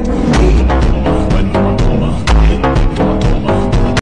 that